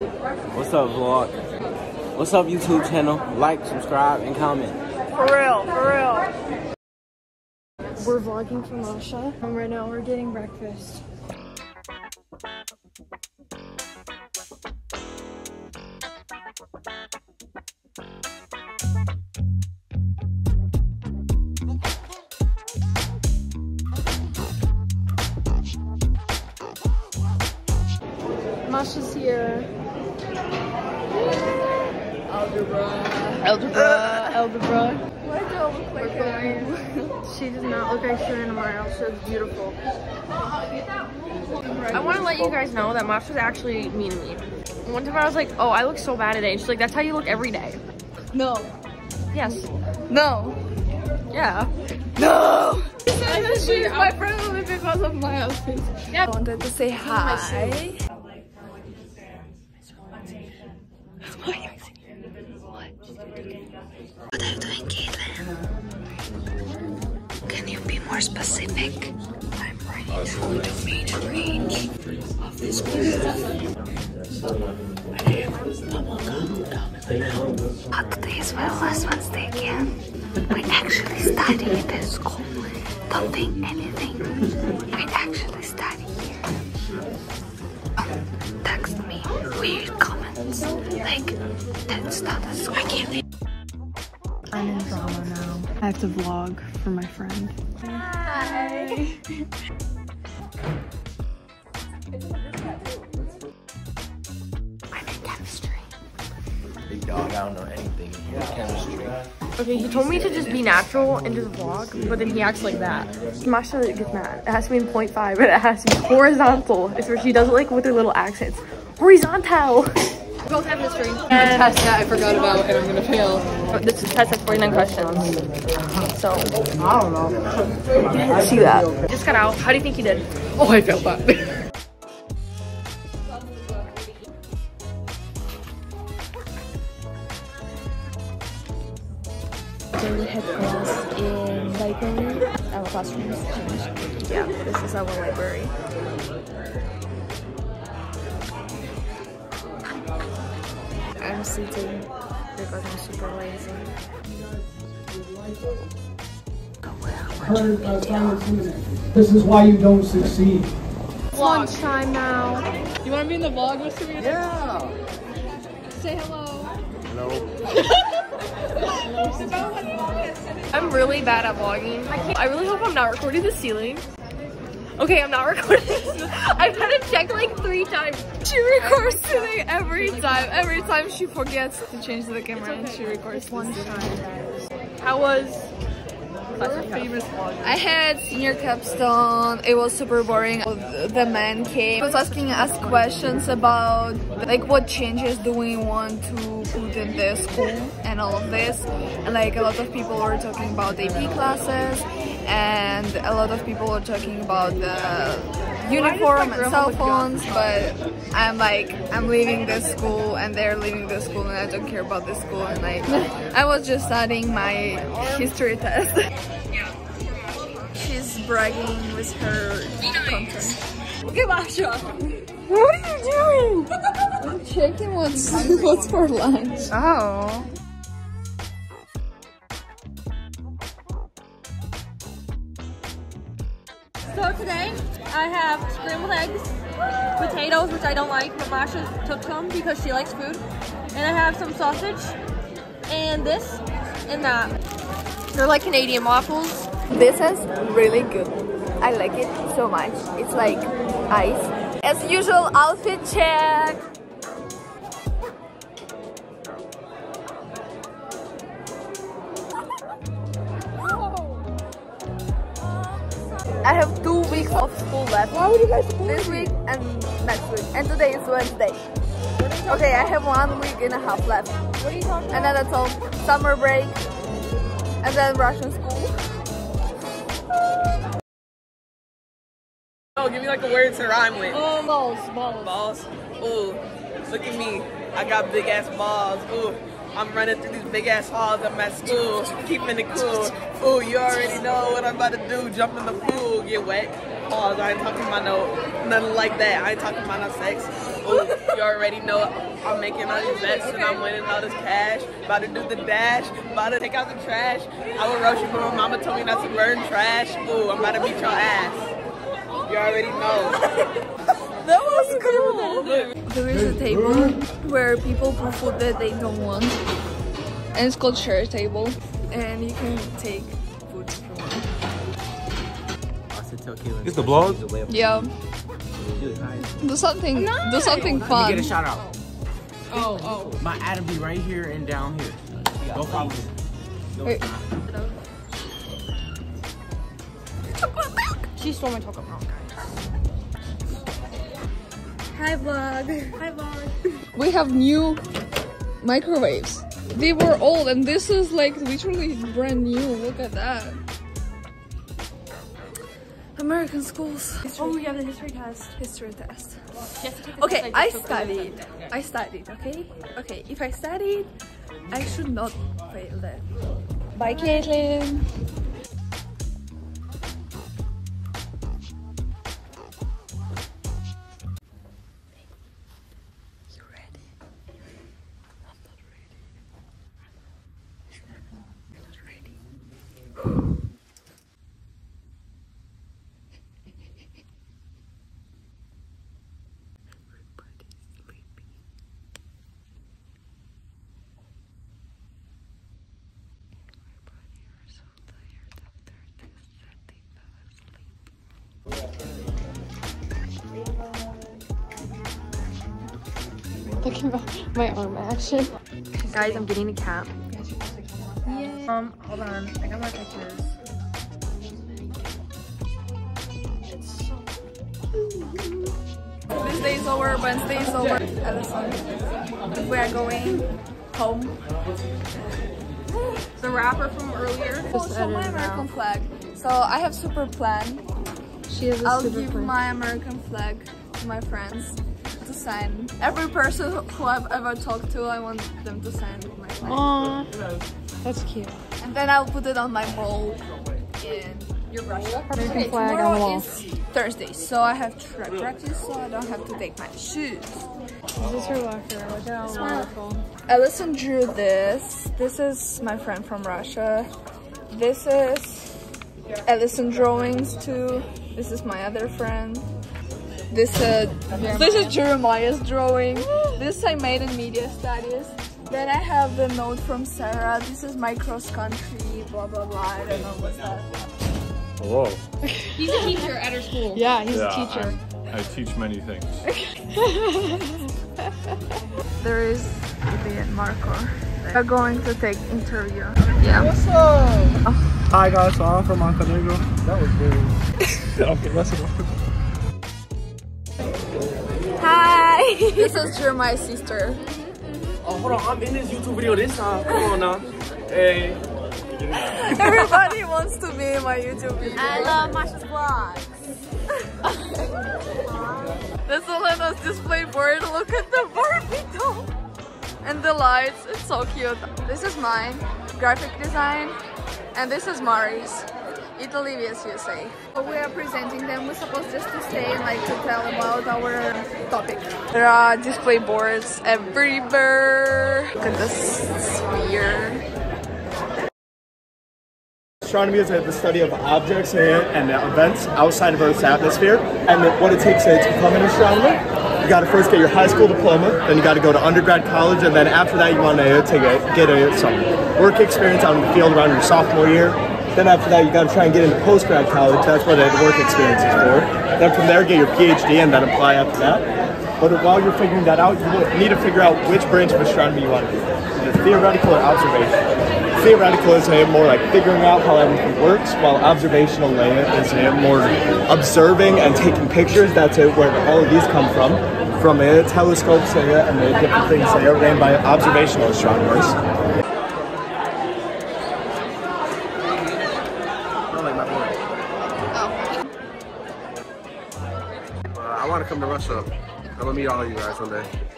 What's up, vlog? What's up, YouTube channel? Like, subscribe, and comment. For real, for real. We're vlogging from Masha. And right now we're getting breakfast. Masha's here. Algebra. Algebra. Algebra. Why do I look like that? she does not look like Shannon Miles. She's beautiful. I want to let you guys know that Masha's actually mean to me. One time I was like, oh, I look so bad today. And she's like, that's how you look every day. No. Yes. No. Yeah. No! She's my friend only because of my outfit. Yeah. I wanted to say hi. More specific? I'm running through the range of this place. Not today as as Wednesday again. We actually study at this school. Don't think anything. We actually study here. Oh, text me weird comments. Like, that's not a school. I can't. I'm in drama now. I have to vlog for my friend. Hi. I'm in chemistry. Big dog, I don't know anything in chemistry. Okay, he told me to just be natural and just vlog, but then he acts like that. Masha gets mad. It has to be in 0.5, but it has to be horizontal. It's where she does it like with her little accents. Horizontal! We both have history. And Test that I forgot about and I'm gonna fail. this test has 49 questions. So, I don't know. I see that. Just got out. How do you think you did? Oh, I failed that. They had class in library. Our classroom is changed. Yeah, this is our library. I'm sitting because I'm super lazy. This is why you don't succeed. Lunchtime now. You wanna be in the vlog with me? Yeah. Say hello. Hello. I'm really bad at vlogging. I. I really hope I'm not recording the ceiling. Okay, I'm not recording. I've had to check like three times. She records today every time. Every time she forgets to change the camera and she records one time. How was? famous I had senior capstone. It was super boring. The man came. He was asking us questions about like what changes do we want to put in the school and all of this. And like a lot of people were talking about AP classes and a lot of people were talking about the uniform and cell phones but I'm like I'm leaving this school and they're leaving this school and I don't care about this school and like I was just studying my history test. She's bragging with her content. Okay Masha what are you doing? I'm checking what's what's for lunch? Oh. I have scrambled eggs, potatoes, which I don't like, but Masha took some because she likes food. And I have some sausage, and this, and that. They're like Canadian waffles. This is really good. I like it so much. It's like ice. As usual, outfit check. I have two weeks of school left. Why would you guys This week and next week. And today is Wednesday. Okay, I have one week and a half left. What are you talking And then that's all. Summer break. And then Russian school. Oh, give me like a word to rhyme with. Oh, balls, balls. Balls. Ooh, look at me. I got big ass balls. Ooh, I'm running through these big ass halls. At school, keeping it cool. Ooh, you already know what I'm about to do. Jump in the pool, get wet. pause. I ain't talking about no nothing like that. I ain't talking about no sex. Ooh, you already know I'm making all these bets and I'm winning all this cash. About to do the dash. About to take out the trash. I would rush you, but my mama told me not to burn trash. Ooh, I'm about to beat your ass. You already know. That was cool. There is a table where people put food that they don't want, and it's called share table, and you can take food if you want. It's the vlog? Yeah. Do something. Do something Let me fun. get a shout out. Oh, oh. My Adam be right here and down here. Go follow him. Wait. She stole my chocolate brown, guys. Hi vlog. Hi vlog. We have new microwaves. They were old and this is like literally brand new. Look at that. American schools. Oh, yeah, the history test. History test. She has to take the Okay, test I just studied. I studied, okay? Okay, if I studied, I should not fail that. Bye, Caitlin. Look at my arm action. Guys, I'm getting a cap. Um, hold on. I got my pictures. This day is over, Wednesday is over. We are going home. The rapper from earlier. Oh, so my American flag. So I have super plan. She has a I'll super give plan. my American flag to my friends to sign. Every person who I've ever talked to, I want them to sign my flag. Aw, that's cute. And then I'll put it on my wall in your Russia. American Okay, flag on the wall. is Thursday, so I have track practice, so I don't have to take my shoes. This is her locker. Look at how wonderful. Ellison drew this. This is my friend from Russia. This is Ellison drawings too. This is my other friend. This uh, this is Jeremiah's drawing. This I made in media studies. Then I have the note from Sarah. This is my cross country. Blah blah blah. I don't know what's that. Hello. He's a teacher at her school. Yeah, he's Yeah, a teacher. I teach many things. There is Ibi and Marco. They're going to take interview. Yeah. Hi guys, so I'm from Montenegro. That was very. okay, let's go. Hi. this is Jeremiah's sister. Oh, hold on, I'm in this YouTube video this time. Come on now. Hey. Everybody wants to be in my YouTube video. I love Masha's vlogs. This is Elena's display board. Look at the Barbie doll. And the lights. It's so cute. This is mine. Graphic design. And this is Mari's. Italy vs USA. We are presenting them. We're supposed just to stay and like to tell about our topic. There are display boards everywhere. Look at this sphere. Astronomy is the study of objects and, and events outside of Earth's atmosphere. And what it takes to become an astronomer, you got to first get your high school diploma, then you got to go to undergrad college, and then after that you want to take a, get a, some work experience out in the field around your sophomore year. Then after that you got to try and get into post grad college. That's what the work experience is for. Then from there get your PhD and then apply after that. But while you're figuring that out, you need to figure out which branch of astronomy you want to do. It theoretical or observational? Theoretical is more like figuring out how everything works, while observational is more observing and taking pictures. That's uh, where all of these come from, from uh, telescopes uh, and the different things that are ran by observational astronomers. I want to come to Russia. I'm gonna meet all of you guys one day.